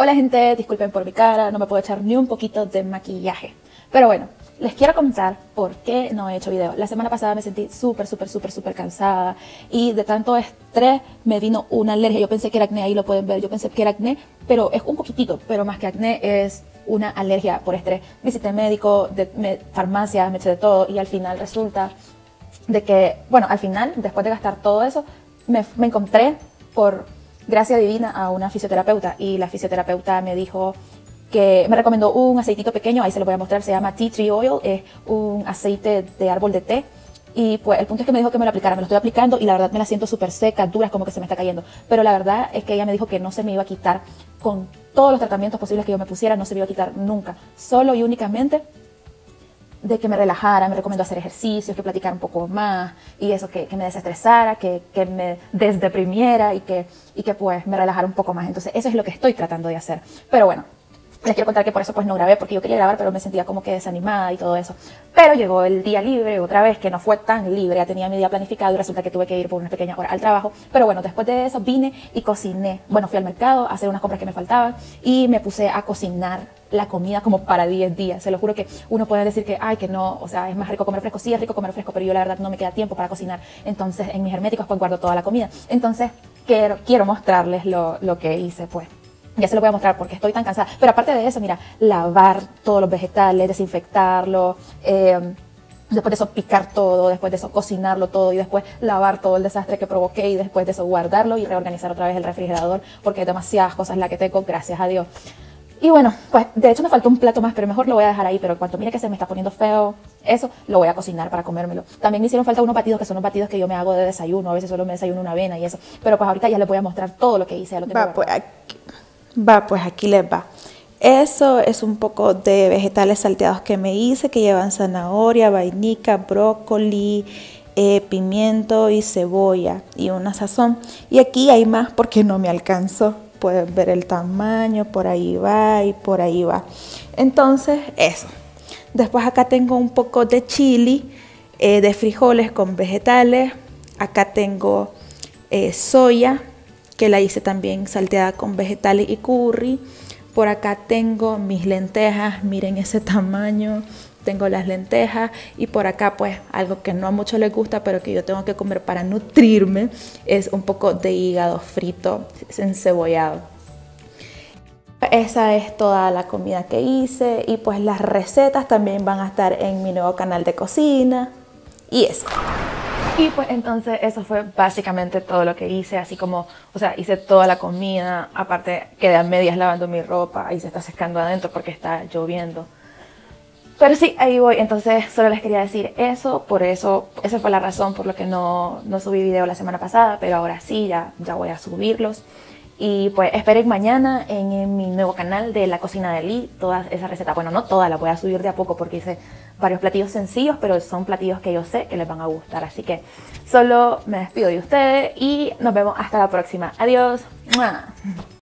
Hola gente, disculpen por mi cara, no me puedo echar ni un poquito de maquillaje. Pero bueno, les quiero contar por qué no he hecho video. La semana pasada me sentí súper, súper, súper, súper cansada y de tanto estrés me vino una alergia. Yo pensé que era acné, ahí lo pueden ver, yo pensé que era acné, pero es un poquitito, pero más que acné es una alergia por estrés. Visité médico, de, farmacia, me eché de todo y al final resulta de que, bueno, al final, después de gastar todo eso, me, me encontré por gracia divina a una fisioterapeuta y la fisioterapeuta me dijo que me recomendó un aceitito pequeño, ahí se lo voy a mostrar, se llama Tea Tree Oil, es un aceite de árbol de té. Y pues el punto es que me dijo que me lo aplicara, me lo estoy aplicando y la verdad me la siento súper seca, dura, como que se me está cayendo. Pero la verdad es que ella me dijo que no se me iba a quitar con todos los tratamientos posibles que yo me pusiera, no se me iba a quitar nunca. Solo y únicamente de que me relajara, me recomendó hacer ejercicios, que platicara un poco más y eso, que, que me desestresara, que, que, me desdeprimiera y que, y que pues me relajara un poco más. Entonces eso es lo que estoy tratando de hacer. Pero bueno, les quiero contar que por eso pues no grabé, porque yo quería grabar, pero me sentía como que desanimada y todo eso. Pero llegó el día libre otra vez, que no fue tan libre, ya tenía mi día planificado y resulta que tuve que ir por una pequeña hora al trabajo. Pero bueno, después de eso vine y cociné. Bueno, fui al mercado a hacer unas compras que me faltaban y me puse a cocinar la comida como para 10 días. Se lo juro que uno puede decir que, ay, que no, o sea, es más rico comer fresco. Sí, es rico comer fresco, pero yo la verdad no me queda tiempo para cocinar. Entonces, en mis herméticos pues guardo toda la comida. Entonces, quiero, quiero mostrarles lo, lo que hice, pues. Ya se lo voy a mostrar porque estoy tan cansada. Pero aparte de eso, mira, lavar todos los vegetales, desinfectarlo, eh, después de eso picar todo, después de eso cocinarlo todo y después lavar todo el desastre que provoqué y después de eso guardarlo y reorganizar otra vez el refrigerador porque hay demasiadas cosas la que tengo, gracias a Dios. Y bueno, pues de hecho me faltó un plato más, pero mejor lo voy a dejar ahí. Pero cuando mire que se me está poniendo feo, eso lo voy a cocinar para comérmelo. También me hicieron falta unos batidos que son unos batidos que yo me hago de desayuno. A veces solo me desayuno una avena y eso. Pero pues ahorita ya les voy a mostrar todo lo que hice. Lo Va, pues Va, pues aquí les va. Eso es un poco de vegetales salteados que me hice, que llevan zanahoria, vainica, brócoli, eh, pimiento y cebolla y una sazón. Y aquí hay más porque no me alcanzó. Pueden ver el tamaño, por ahí va y por ahí va. Entonces, eso. Después acá tengo un poco de chili, eh, de frijoles con vegetales. Acá tengo eh, soya, que la hice también salteada con vegetales y curry. Por acá tengo mis lentejas, miren ese tamaño. Tengo las lentejas y por acá pues algo que no a muchos les gusta pero que yo tengo que comer para nutrirme es un poco de hígado frito encebollado. Esa es toda la comida que hice y pues las recetas también van a estar en mi nuevo canal de cocina y eso. Y pues entonces eso fue básicamente todo lo que hice, así como, o sea, hice toda la comida, aparte quedé a medias lavando mi ropa y se está secando adentro porque está lloviendo. Pero sí, ahí voy, entonces solo les quería decir eso, por eso, esa fue la razón por la que no, no subí video la semana pasada, pero ahora sí, ya, ya voy a subirlos. Y pues esperen mañana en, mi nuevo canal de la cocina de Lee todas esas recetas. Bueno, no todas, las voy a subir de a poco porque hice varios platillos sencillos, pero son platillos que yo sé que les van a gustar. Así que solo me despido de ustedes y nos vemos hasta la próxima. Adiós.